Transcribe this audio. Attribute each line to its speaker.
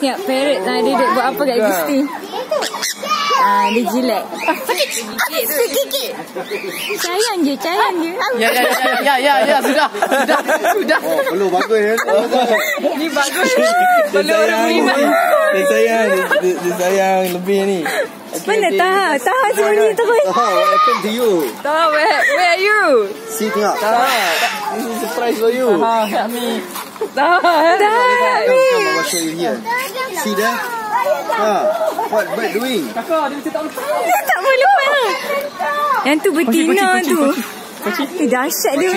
Speaker 1: Ya, parrot nah, dia duduk buat apa kat Gusti? Ah, dia jilat. Sakit. Sayang je, sayang je.
Speaker 2: Ya, ya, ya, ya, ya, ya, sudah, sudah, sudah.
Speaker 3: Oh, perlu bagus ya.
Speaker 2: Ni bagus. Perlu orang beriman.
Speaker 4: Dia sayang, dia, dia sayang lebih ni.
Speaker 1: Mana tahan? Tahan semua ni terus.
Speaker 3: Oh, what happened to you?
Speaker 2: Tahu, where, where are you?
Speaker 3: See tengok.
Speaker 4: This is surprise for you.
Speaker 2: Ah, help me.
Speaker 3: Come, come, will show you here. See there? Ha, what bird doing?
Speaker 2: Kakak, dia mesti tak boleh.
Speaker 1: Dia tak boleh. Yang tu betina tu. Eh, dahsyat dia.